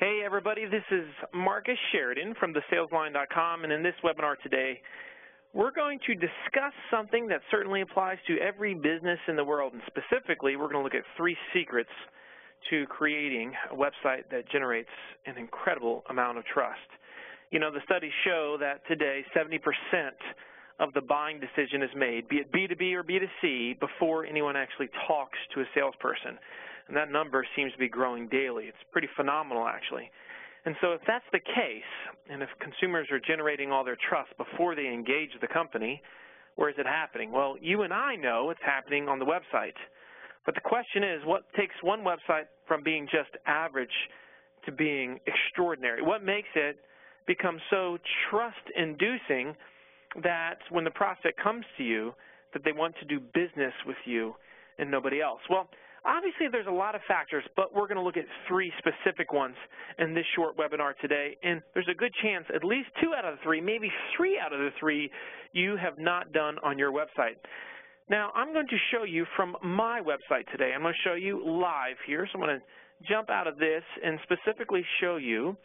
Hey everybody, this is Marcus Sheridan from thesaleslion.com and in this webinar today we're going to discuss something that certainly applies to every business in the world and specifically we're going to look at three secrets to creating a website that generates an incredible amount of trust. You know, the studies show that today 70% of the buying decision is made, be it B2B or B2C, before anyone actually talks to a salesperson. And that number seems to be growing daily. It's pretty phenomenal, actually. And so if that's the case, and if consumers are generating all their trust before they engage the company, where is it happening? Well, you and I know it's happening on the website. But the question is, what takes one website from being just average to being extraordinary? What makes it become so trust-inducing that when the prospect comes to you, that they want to do business with you and nobody else? Well, obviously there's a lot of factors, but we're going to look at three specific ones in this short webinar today, and there's a good chance at least two out of the three, maybe three out of the three, you have not done on your website. Now, I'm going to show you from my website today. I'm going to show you live here, so I'm going to jump out of this and specifically show you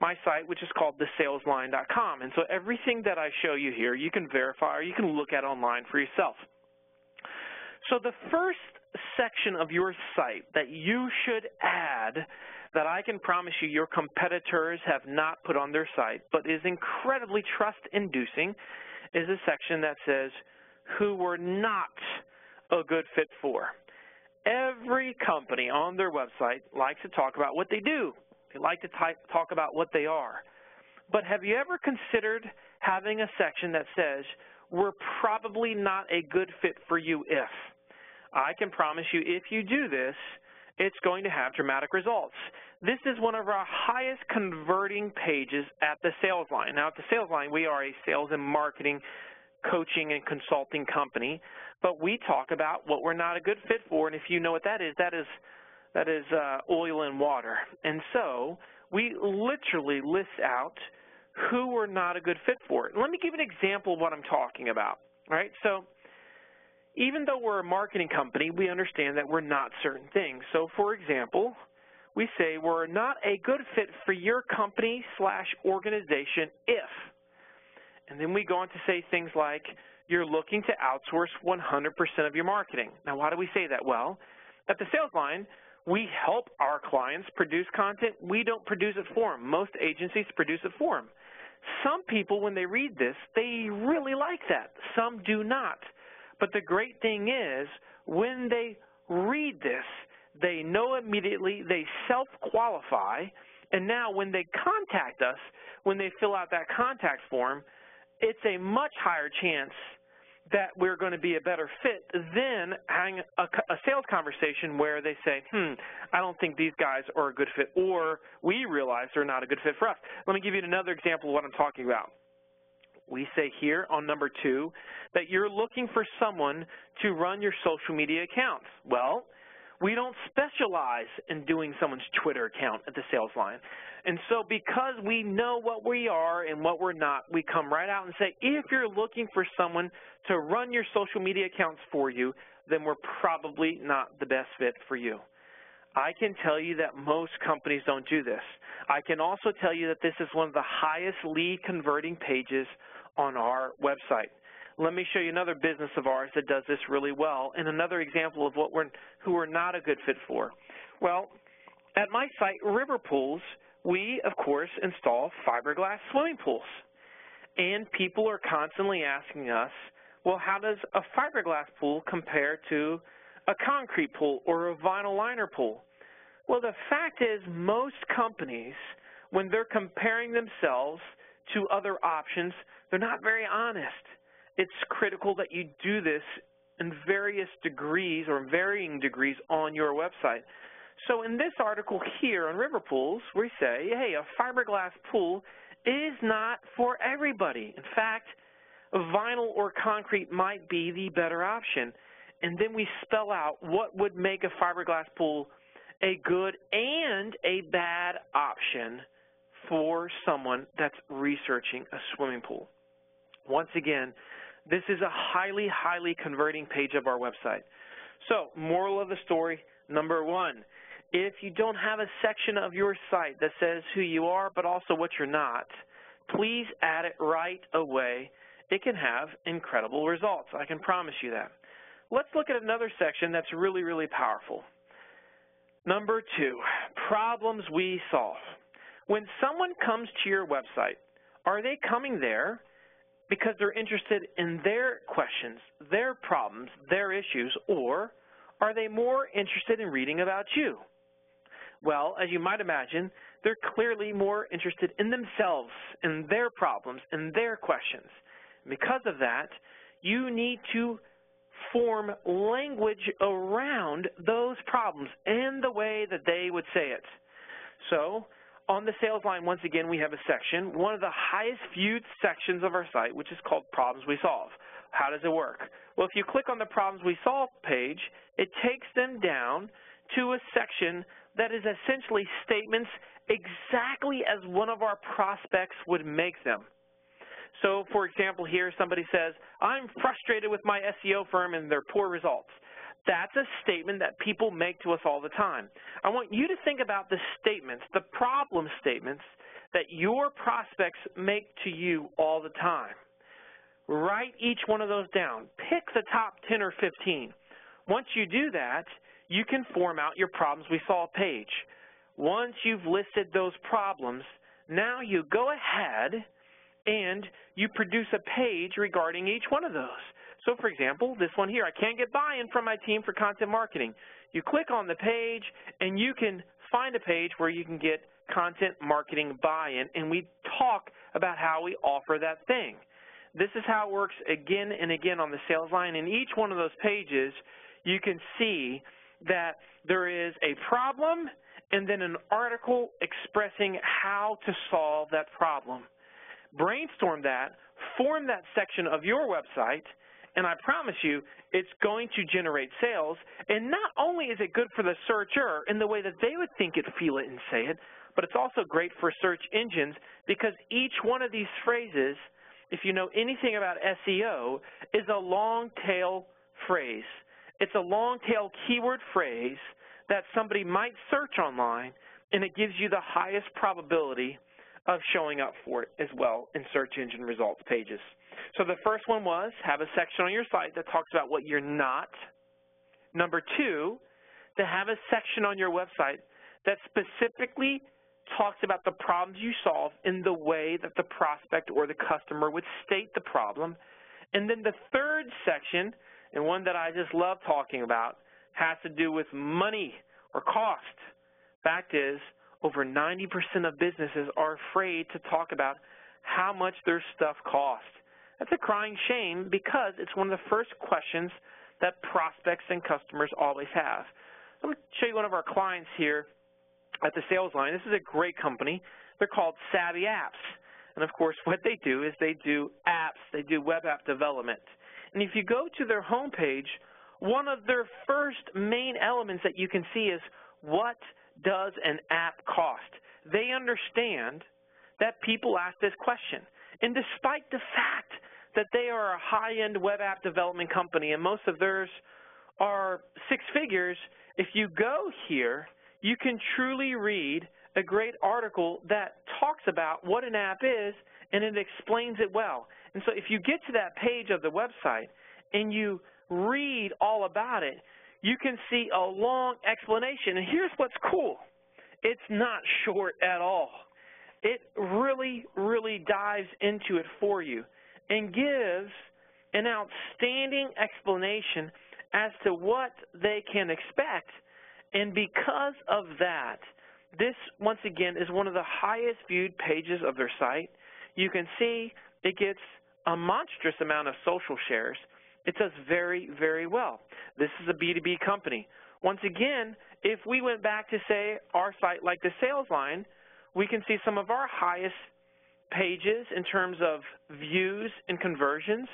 my site, which is called thesaleslion.com. And so everything that I show you here, you can verify or you can look at online for yourself. So the first section of your site that you should add that I can promise you your competitors have not put on their site but is incredibly trust-inducing is a section that says who we're not a good fit for. Every company on their website likes to talk about what they do. They like to type, talk about what they are. But have you ever considered having a section that says, we're probably not a good fit for you if? I can promise you if you do this, it's going to have dramatic results. This is one of our highest converting pages at the Sales Lion. Now, at the Sales Lion, we are a sales and marketing coaching and consulting company, but we talk about what we're not a good fit for, and if you know what that is, that is that is uh, oil and water. And so we literally list out who we're not a good fit for. Let me give an example of what I'm talking about. Right, so even though we're a marketing company, we understand that we're not certain things. So for example, we say we're not a good fit for your company slash organization if. And then we go on to say things like, you're looking to outsource 100% of your marketing. Now, why do we say that? Well, at the Sales Lion, we help our clients produce content. We don't produce it for them. Most agencies produce it for them. Some people, when they read this, they really like that. Some do not. But the great thing is, when they read this, they know immediately, they self-qualify, and now when they contact us, when they fill out that contact form, it's a much higher chance that we're going to be a better fit than having a, a, sales conversation where they say, hmm, I don't think these guys are a good fit, or we realize they're not a good fit for us. Let me give you another example of what I'm talking about. We say here on number two that you're looking for someone to run your social media accounts. Well, we don't specialize in doing someone's Twitter account at the Sales Lion. And so because we know what we are and what we're not, we come right out and say, if you're looking for someone to run your social media accounts for you, then we're probably not the best fit for you. I can tell you that most companies don't do this. I can also tell you that this is one of the highest lead converting pages on our website. Let me show you another business of ours that does this really well and another example of what we're, who we're not a good fit for. Well, at my site, River Pools, we, of course, install fiberglass swimming pools. And people are constantly asking us, well, how does a fiberglass pool compare to a concrete pool or a vinyl liner pool? Well, the fact is most companies, when they're comparing themselves to other options, they're not very honest. It's critical that you do this in various degrees or varying degrees on your website. So in this article here on river pools, we say, hey, a fiberglass pool is not for everybody. In fact, vinyl or concrete might be the better option. And then we spell out what would make a fiberglass pool a good and a bad option for someone that's researching a swimming pool. Once again, this is a highly, highly converting page of our website. So, moral of the story, number one, if you don't have a section of your site that says who you are but also what you're not, please add it right away. It can have incredible results. I can promise you that. Let's look at another section that's really, really powerful. Number two, problems we solve. When someone comes to your website, are they coming there because they're interested in their questions, their problems, their issues, or are they more interested in reading about you? Well, as you might imagine, they're clearly more interested in themselves, in their problems, in their questions. Because of that, you need to form language around those problems and the way that they would say it. So on the Sales Lion, once again, we have a section, one of the highest viewed sections of our site, which is called Problems We Solve. How does it work? Well, if you click on the Problems We Solve page, it takes them down to a section that is essentially statements exactly as one of our prospects would make them. So, for example, here somebody says, I'm frustrated with my SEO firm and their poor results. That's a statement that people make to us all the time. I want you to think about the statements, the problem statements that your prospects make to you all the time. Write each one of those down. Pick the top 10 or 15. Once you do that, you can form out your problems we solve page. Once you've listed those problems, now you go ahead and you produce a page regarding each one of those. So for example, this one here, I can't get buy-in from my team for content marketing. You click on the page and you can find a page where you can get content marketing buy-in and we talk about how we offer that thing. This is how it works again and again on the Sales Lion. In each one of those pages, you can see that there is a problem and then an article expressing how to solve that problem brainstorm that, form that section of your website, and I promise you, it's going to generate sales. And not only is it good for the searcher in the way that they would think it, feel it, and say it, but it's also great for search engines because each one of these phrases, if you know anything about SEO, is a long tail phrase. It's a long tail keyword phrase that somebody might search online, and it gives you the highest probability of showing up for it as well in search engine results pages. So the first one was have a section on your site that talks about what you're not. Number two, to have a section on your website that specifically talks about the problems you solve in the way that the prospect or the customer would state the problem. And then the third section, and one that I just love talking about, has to do with money or cost. Fact is, over 90% of businesses are afraid to talk about how much their stuff costs. That's a crying shame because it's one of the first questions that prospects and customers always have. Let me show you one of our clients here at the Sales Lion. This is a great company. They're called Savvy Apps. And of course, what they do is they do apps, they do web app development. And if you go to their homepage, one of their first main elements that you can see is what does an app cost? They understand that people ask this question. And despite the fact that they are a high-end web app development company and most of theirs are six figures, if you go here, you can truly read a great article that talks about what an app is and it explains it well. And so if you get to that page of the website and you read all about it, you can see a long explanation. And here's what's cool. It's not short at all. It really, really dives into it for you and gives an outstanding explanation as to what they can expect. And because of that, this, once again, is one of the highest viewed pages of their site. You can see it gets a monstrous amount of social shares. It does very, very well. This is a B2B company. Once again, if we went back to, say, our site like the Sales Lion, we can see some of our highest pages in terms of views and conversions,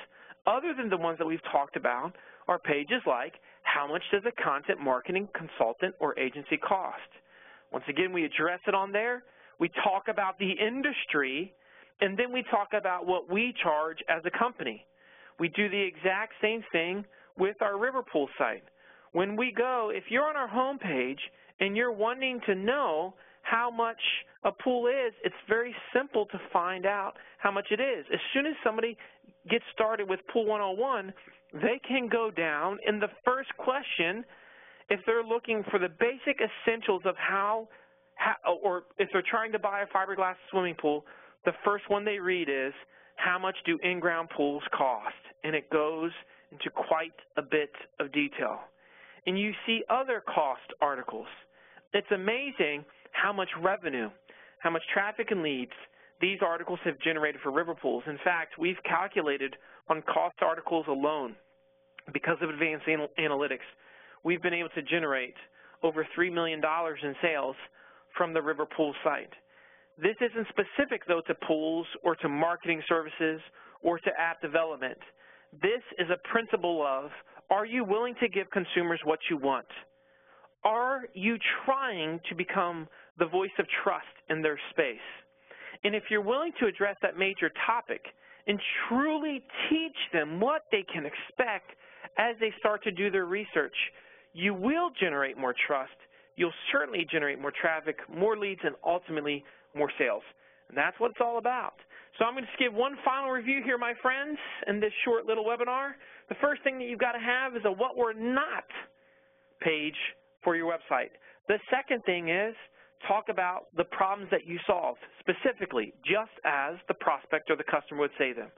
other than the ones that we've talked about, are pages like how much does a content marketing consultant or agency cost? Once again, we address it on there. We talk about the industry, and then we talk about what we charge as a company. We do the exact same thing with our Riverpool site. When we go, if you're on our homepage and you're wanting to know how much a pool is, it's very simple to find out how much it is. As soon as somebody gets started with Pool 101, they can go down in the first question if they're looking for the basic essentials of how, how or if they're trying to buy a fiberglass swimming pool, the first one they read is, how much do in-ground pools cost? And it goes into quite a bit of detail. And you see other cost articles. It's amazing how much revenue, how much traffic and leads these articles have generated for river pools. In fact, we've calculated on cost articles alone, because of advanced anal analytics, we've been able to generate over $3 million in sales from the river pool site. This isn't specific, though, to pools or to marketing services or to app development. This is a principle of, are you willing to give consumers what you want? Are you trying to become the voice of trust in their space? And if you're willing to address that major topic and truly teach them what they can expect as they start to do their research, you will generate more trust. You'll certainly generate more traffic, more leads, and ultimately more sales. And that's what it's all about. So I'm going to just give one final review here, my friends, in this short little webinar. The first thing that you've got to have is a what we're not page for your website. The second thing is talk about the problems that you solve specifically, just as the prospect or the customer would say them.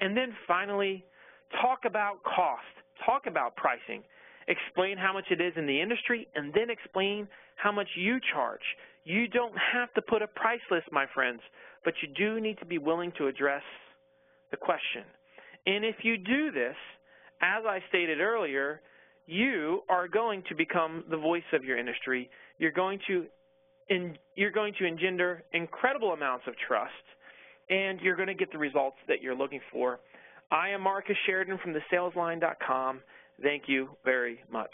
And then finally, talk about cost, talk about pricing, explain how much it is in the industry, and then explain how much you charge. You don't have to put a price list, my friends, but you do need to be willing to address the question. And if you do this, as I stated earlier, you are going to become the voice of your industry. You're going to in, you're going to engender incredible amounts of trust, and you're going to get the results that you're looking for. I am Marcus Sheridan from thesaleslion.com. Thank you very much.